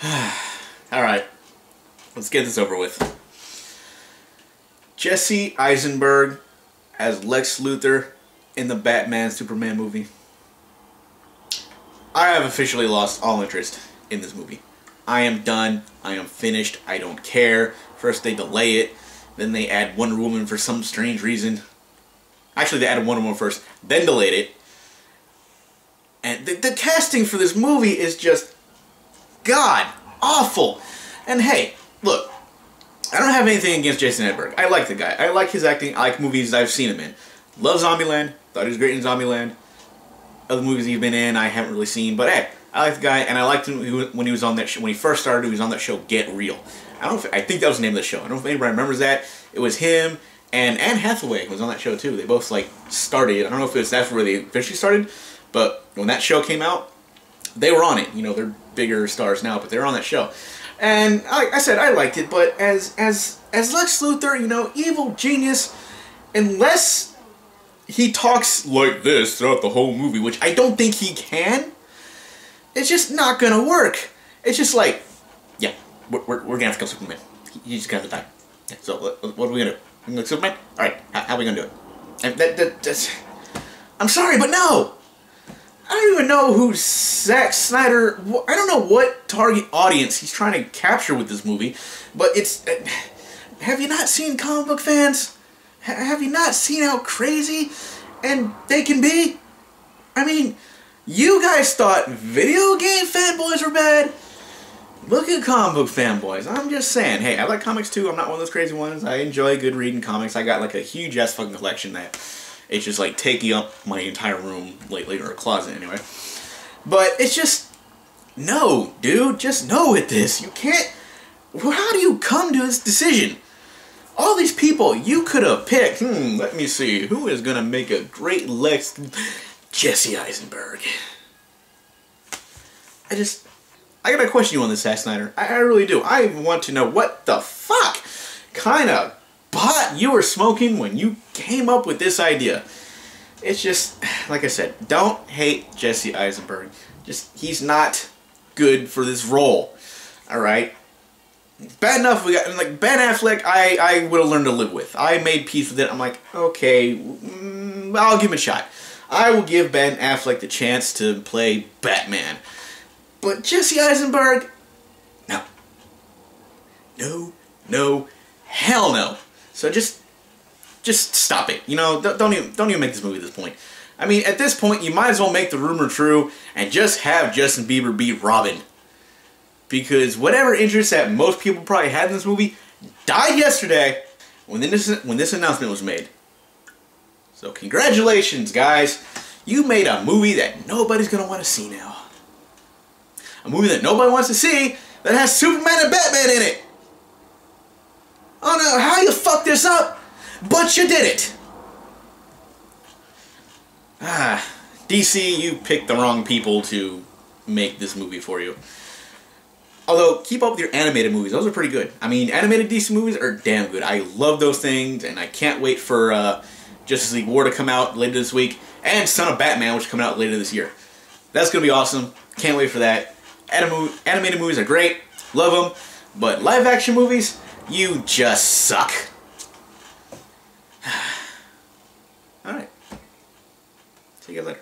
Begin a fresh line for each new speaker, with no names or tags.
Alright. Let's get this over with. Jesse Eisenberg as Lex Luthor in the Batman Superman movie. I have officially lost all interest in this movie. I am done. I am finished. I don't care. First they delay it, then they add Wonder Woman for some strange reason. Actually, they added Wonder Woman first, then delayed it. And the, the casting for this movie is just god awful. And hey, look, I don't have anything against Jesse Eisenberg. I like the guy. I like his acting. I like movies I've seen him in. Love Zombieland. Thought he was great in Zombieland. Other movies he's been in, I haven't really seen. But hey, I like the guy, and I liked him when he was on that show. When he first started, he was on that show Get Real. I don't. If, I think that was the name of the show. I don't know if anybody remembers that. It was him and Anne Hathaway was on that show too. They both like started. I don't know if it was that's where they officially started, but when that show came out, they were on it. You know, they're bigger stars now, but they were on that show. And I said, I liked it, but as as as Lex Luthor, you know, evil genius, unless he talks like this throughout the whole movie, which I don't think he can, it's just not gonna work. It's just like, yeah, we're, we're, we're gonna have to kill Superman. He's just gonna die. Yeah, so what, what are we gonna do? Like Superman? All right, how, how, are we gonna do it? That, that, I'm sorry, but no. I don't even know who Zack Snyder. I don't know what target audience he's trying to capture with this movie, but it's. Uh, have you not seen comic book fans? Have you not seen how crazy and they can be? I mean, you guys thought video game fanboys were bad. Look at comic book fanboys. I'm just saying. Hey, I like comics too. I'm not one of those crazy ones. I enjoy good reading comics. I got like a huge ass fucking collection that it's just like taking up my entire room lately, or a closet anyway. But it's just, no, dude, just no with this. You can't, how do you come to this decision? All these people you could have picked, hmm, let me see, who is going to make a great Lex, Jesse Eisenberg. I just, I gotta question you on this, Zack Snyder. I, I really do. I want to know what the fuck kind of pot you were smoking when you came up with this idea. It's just, like I said, don't hate Jesse Eisenberg. Just, he's not good for this role. Alright? Bad enough, we got, like, Ben Affleck, I, I would have learned to live with. I made peace with it. I'm like, okay, mm, I'll give him a shot. I will give Ben Affleck the chance to play Batman. But Jesse Eisenberg, no. No, no, hell no. So just, just stop it. You know, don't even, don't even make this movie at this point. I mean, at this point, you might as well make the rumor true and just have Justin Bieber beat Robin. Because whatever interest that most people probably had in this movie died yesterday when this, when this announcement was made. So congratulations, guys. You made a movie that nobody's going to want to see now. A movie that nobody wants to see that has Superman and Batman in it. Oh no, how you fucked this up? But you did it. Ah, DC, you picked the wrong people to make this movie for you. Although, keep up with your animated movies. Those are pretty good. I mean, animated DC movies are damn good. I love those things, and I can't wait for uh, Justice League War to come out later this week, and Son of Batman, which is coming out later this year. That's going to be awesome. Can't wait for that. Anim animated movies are great. Love them. But live action movies, you just suck. Alright. See you later.